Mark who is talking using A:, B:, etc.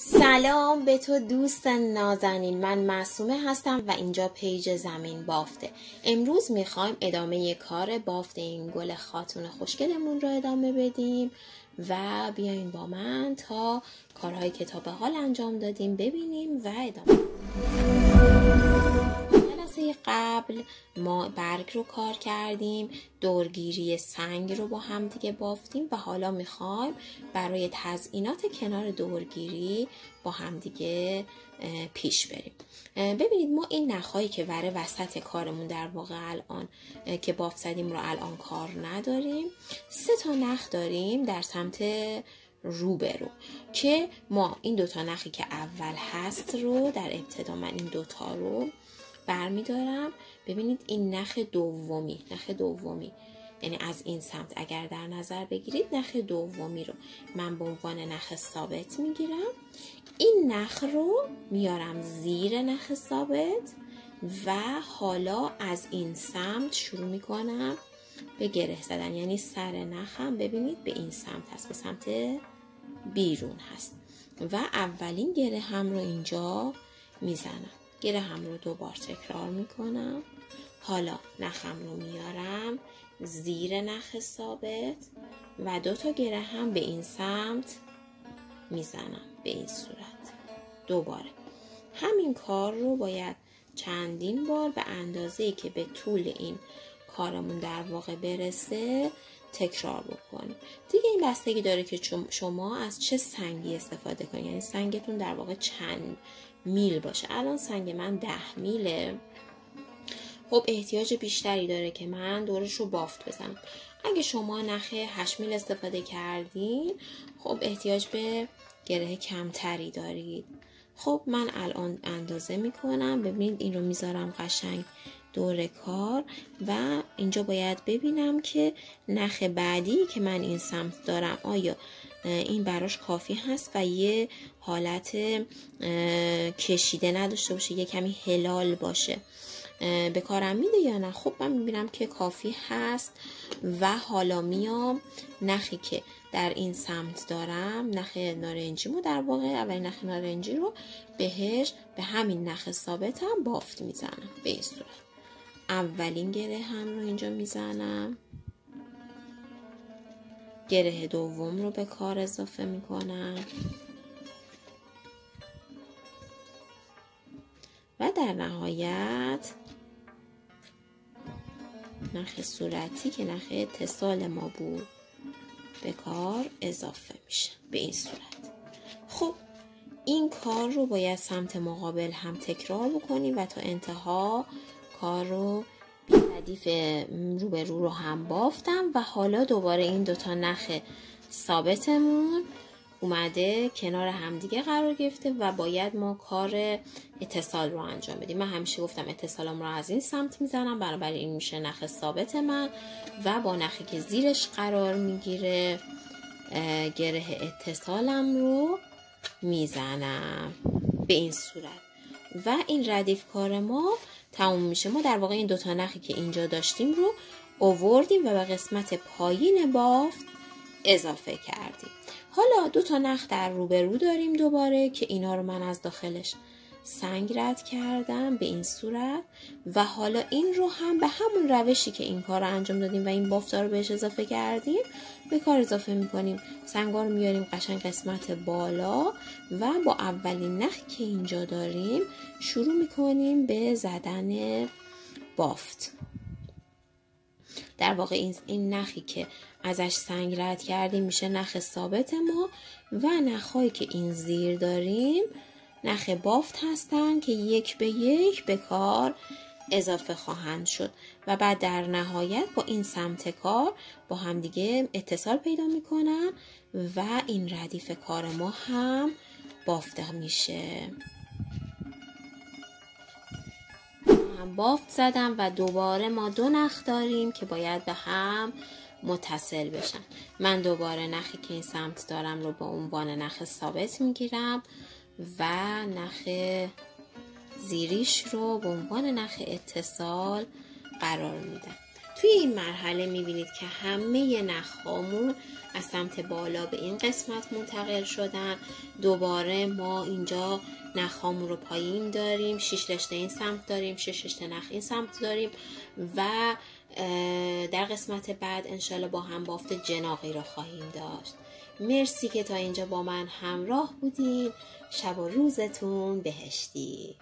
A: سلام به تو دوست نازنین. من معصومه هستم و اینجا پیج زمین بافته. امروز می‌خوایم ادامه کار بافت این گل خاتون خوشگلمون رو ادامه بدیم و بیاین با من تا کارهای کتاب حال انجام دادیم ببینیم و ادامه. جلسه قبل ما برگ رو کار کردیم دورگیری سنگ رو با هم دیگه بافتیم و حالا می‌خوایم برای تزئینات کنار دورگیری با هم دیگه پیش بریم. ببینید ما این نخهایی که وره وسط کارمون در واقع الان که بافت زدیم رو الان کار نداریم سه تا نخ داریم در سمت روبرو که ما این دوتا نخی که اول هست رو در ابتدا من این دوتا رو برمیدارم. ببینید این نخ دومی نخ دومی. یعنی از این سمت اگر در نظر بگیرید نخ دومی رو من به عنوان نخ ثابت می‌گیرم. این نخ رو میارم زیر نخ ثابت و حالا از این سمت شروع می‌کنم به گره زدن. یعنی سر نخم ببینید به این سمت هست به سمت بیرون هست. و اولین گره هم رو اینجا می‌زنم. گره هم رو دوبار تکرار می‌کنم. حالا نخم رو میارم زیر نخ ثابت و دو تا گره هم به این سمت می‌زنم به این صورت. دوباره. همین کار رو باید چندین بار به اندازه که به طول این کارمون در واقع برسه تکرار بکنیم. دیگه این بستگی داره که شما از چه سنگی استفاده کنید. یعنی سنگتون در واقع چند میل باشه. الان سنگ من ده میله. خب احتیاج بیشتری داره که من دورش رو بافت بزنم. اگه شما نخ 8 میل استفاده کردین خب احتیاج به گره کمتری دارید. خب من الان اندازه می‌کنم. ببینید این رو می‌ذارم قشنگ دور کار و اینجا باید ببینم که نخ بعدی که من این سمت دارم آیا این براش کافی هست و یه حالت کشیده نداشته باشه یه کمی هلال باشه. به کارم میده یا نه؟ خب من می‌بینم که کافی هست و حالا میام نخی که در این سمت دارم نخ نارنجی رو در واقع اولین نخ نارنجی رو بهش به همین نخ ثابتم بافت می‌زنم. به این صورت. اولین گره هم رو اینجا می‌زنم. گره دوم رو به کار اضافه می‌کنم. و در نهایت نخ صورتی که نخ اتصال ما بود به کار اضافه میشه. به این صورت. خب این کار رو باید سمت مقابل هم تکرار بکنیم و تا انتها کار رو ردیف رو به رو هم بافتم و حالا دوباره این دوتا نخ ثابتمون اومده کنار همدیگه قرار گرفته و باید ما کار اتصال رو انجام بدیم. من همیشه گفتم اتصالم رو از این سمت می‌زنم بنابراین این میشه نخ ثابت من و با نخی که زیرش قرار می‌گیره گره اتصالم رو می‌زنم به این صورت. و این ردیف کار ما تموم میشه. ما در واقع این دوتا نخی که اینجا داشتیم رو اووردیم و به قسمت پایین بافت اضافه کردیم. حالا دو تا نخ در روبرو داریم دوباره که اینا رو من از داخلش سنگ رد کردم به این صورت و حالا این رو هم به همون روشی که این کار رو انجام دادیم و این بافتا رو بهش اضافه کردیم به کار اضافه می‌کنیم. سنگا رو میاریم قشنگ قسمت بالا و با اولین نخی که اینجا داریم شروع می‌کنیم به زدن بافت. در واقع این, این نخی که ازش سنگ رد کردیم میشه نخ ثابت ما و نخهایی که این زیر داریم نخ بافت هستن که یک به یک به کار اضافه خواهند شد و بعد در نهایت با این سمت کار با همدیگه اتصال پیدا می‌کنن و این ردیف کار ما هم بافته میشه. هم بافت زدم و دوباره ما دو نخ داریم که باید به هم متصل بشن. من دوباره نخی که این سمت دارم رو به عنوان نخ ثابت می‌گیرم. و نخ زیریش رو به عنوان نخ اتصال قرار میدم توی این مرحله می‌بینید که همه نخهامون از سمت بالا به این قسمت منتقل شدن. دوباره ما اینجا نخهامون رو پایین داریم شش رشته این سمت داریم شش رشته نخ این سمت داریم و در قسمت بعد انشالله با هم بافت جناقی رو خواهیم داشت. مرسی که تا اینجا با من همراه بودین. شب و روزتون بهشتی.